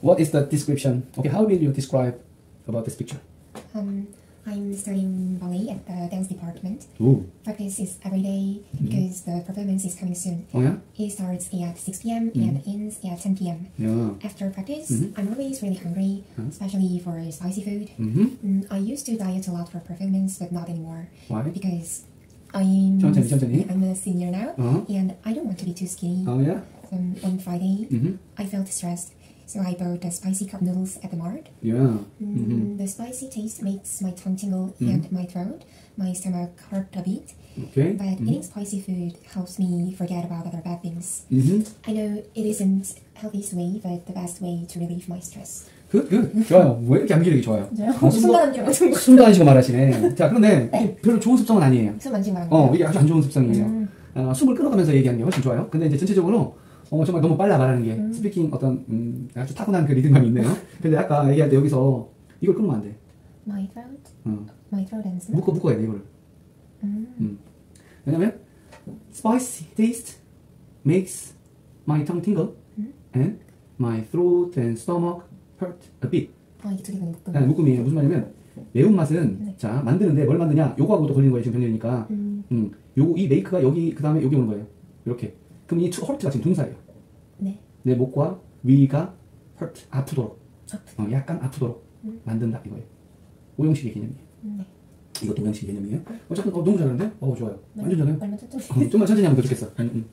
What is the description? Okay, how will you describe about this picture? Um, I'm studying ballet at the dance department. Ooh. Practice is every day because the performance is coming soon. Oh yeah? It starts at 6 p.m. and ends at 10 p.m. Yeah. After practice, Mhm. I'm always really hungry, Huh? especially for spicy food. Mm-hmm. Mm, I used to diet a lot for performance, but not anymore Why? because I'm 천천히, 천천히. I'm a senior now, Uh-huh. and I don't want to be too skinny. Oh yeah? So on Friday, Mm-hmm. I felt stressed, so I bought the spicy cup noodles at the mart. Yeah. Mm, Mm-hmm. The spicy taste makes my tongue tingle Mhm. and my throat, my stomach hurt a bit. Okay. But Mm-hmm. eating spicy food helps me forget about other bad things. Mm-hmm. I know it isn't healthiest way, but the best way to relieve my stress. 굿, 굿. 좋아요. 왜 이렇게 암기력이 좋아요? 진짜요? 어, 숨도, 순간 좀 숨도 안 쉬고 말하시네. 자, 그런데 이게 별로 좋은 습성은 아니에요. 숨 안 쉬고 말하는 어, 거예요? 이게 아주 안 좋은 습성이에요. 음. 어, 숨을 끌어가면서 얘기하는 게 훨씬 좋아요. 근데 이제 전체적으로 어, 정말 너무 빨라 말하는 게 음. 스피킹 어떤 음, 아주 타고난 그 리듬감이 있네요. 근데 아까 얘기할 때 여기서 이걸 끊으면 안 돼. My throat, 어, my throat and stomach. 묶어 묶어야 돼 이거를. 음. 왜냐면 spicy taste makes my tongue tingle 음. and my throat and stomach hurt a bit. 아 이게 두 개가 묶음. 아, 묶음이에요. 무슨 말이냐면 매운 맛은 네. 자 만드는데 뭘 만드냐 요거하고 또 걸리는 거예요 지금 병렬이니까 음. 음, 요거 이 메이크가 여기 그 다음에 여기 오는 거예요 이렇게 그럼 이 투- 헐트가 지금 동사예요 네. 내 목과 위가 hurt 아프도록 아프. 어, 약간 아프도록 음. 만든다 이거예요 오형식의 개념이에요 네. 이거 동형식 개념이에요 어쨌든 어, 너무 잘하는데? 어 좋아요 완전 잘해요. 어, 좀만 천천히 하면 더 좋겠어 음, 음.